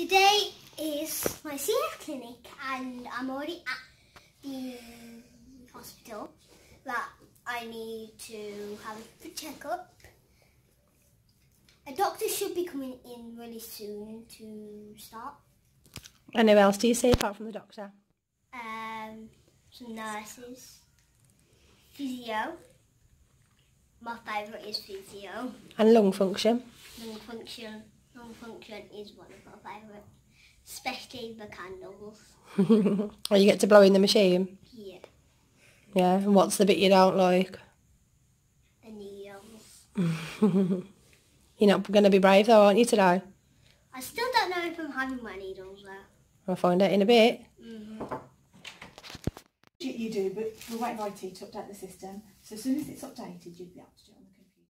Today is my CF clinic and I'm already at the hospital that I need to have a checkup. A doctor should be coming in really soon to start. And who else do you see apart from the doctor? Um, some nurses, physio. My favourite is physio. And lung function. Lung function. Lung function is one of my favourite, especially the candles. or you get to blow in the machine. Yeah, Yeah. And what's the bit you don't like? the needles. You're not going to be brave though, aren't you today? I still don't know if I'm having my needles though. I'll find out in a bit. hmm You, you do, but we'll wait for IT to update the system. So as soon as it's updated, you'll be able to do it on the computer. Lung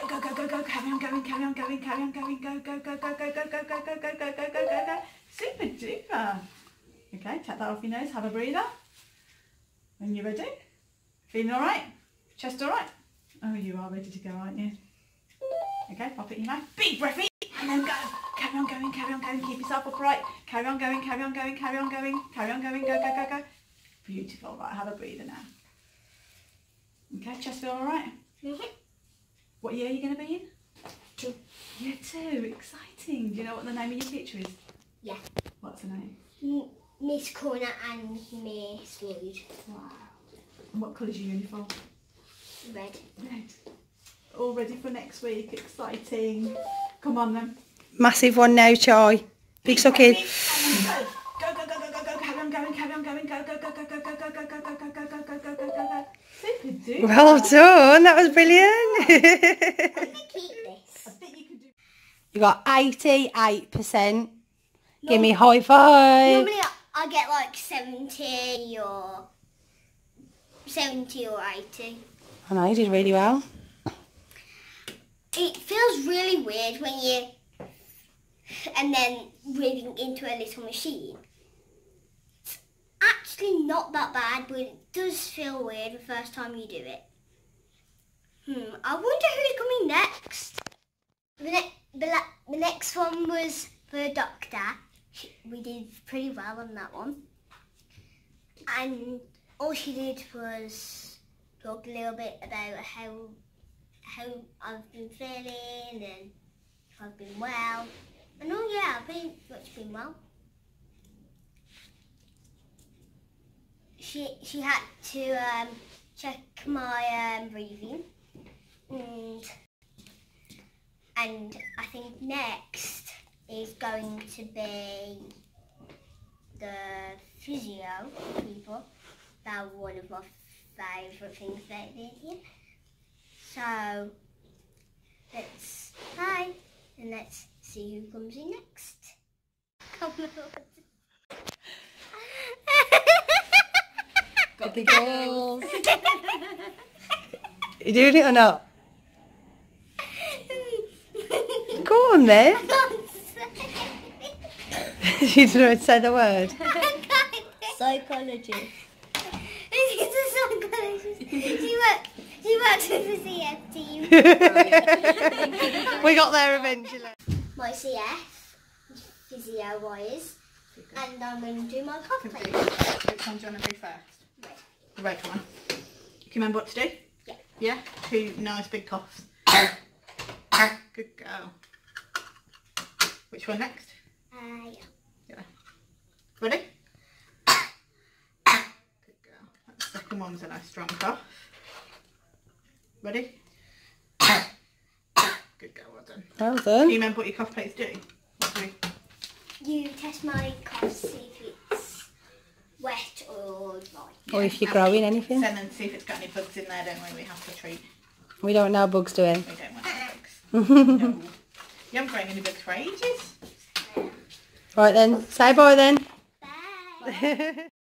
Go, go, go, go, go. Carry on going, carry on going, carry on going. Go, go, go, go, go, go, go, go, go, go, go, go, go, go, go. Super duper. Okay, take that off your nose. Have a breather. When you're ready. Feeling all right? Chest all right? Oh, you are ready to go, aren't you? Okay, pop it in your mouth. Big breath and then go. Carry on going, carry on going. Keep yourself upright. Carry on going, carry on going, carry on going, carry on going. Go, go, go, go. Beautiful. Right, have a breather now. Okay, chest feel all right? Mhm. What year are you going to be in? Two. Year two. Exciting. Do you know what the name of your teacher is? Yeah. What's her name? M- Miss Corner and Miss Lloyd. Wow. And what colour's your uniform? Red. Red. All ready for next week. Exciting. Come on then. Massive one now, Choi. Big sucking. Go, go, go, go, go, go. Carry on going, carry on going. Go, go, go, go, go, go, go, go, go, go, go, go, go, go, go, go, go. Super duper. Well done. That was brilliant. I'm gonna keep this. I think you could do. you got 88%. Give me high five. Normally I, I get like 70 or 70 or 80. I know, you did really well. It feels really weird when you and then reading into a little machine. Actually not that bad, but it does feel weird the first time you do it. Hmm, I wonder who's coming next. The, ne- the, the next one was the doctor. We did pretty well on that one. And all she did was talk a little bit about how how I've been feeling and if I've been well. And oh yeah, I've been much been well. She she had to um, check my um, breathing and and I think next is going to be the physio people. They're one of my favourite things they here. So let's hi and let's see who comes in next. Come. The goals. You doing it or not? Go on then. you don't know how to say the word. Psychology. She's a psychologist. She works. She works with the CF team. we got there eventually. My CF physio wise, and I'm going to do my coffee. Which one do you want to do first? Right. The red one. Can you remember what to do? Yeah. Yeah? Two nice big coughs. Good girl. Which one next? Uh, yeah. Ready? Good girl. That second one was a nice strong cough. Ready? Good girl, well done. Well Do done. you remember what your cough plates do? What do You test my cough, see if it's wet or dry. Or if you're and growing anything. Send them see if it's got any bugs in there, don't we? We have to treat. We don't know bugs doing. We don't want any bugs. no. You haven't grown any bugs for ages. Right then, say bye then. Bye.